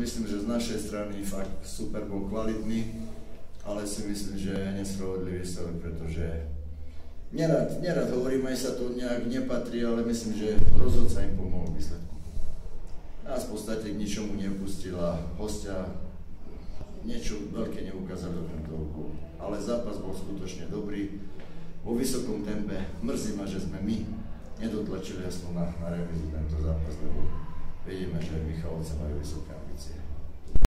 myslím, že z našej strany fakt super bol kvalitný, ale si myslím, že nespravodlivý výsledok, pretože nerad, nerad hovorím, aj sa to nejak nepatrí, ale myslím, že rozhodca im pomohol výsledku. Nás v podstate k ničomu nepustil a hostia niečo veľké neukázali do toho roku, Ale zápas bol skutočne dobrý, vo vysokom tempe. Mrzí ma, že sme my nedotlačili aspoň na, na remizu tento zápas, lebo vidíme, že Michalovce majú vysoké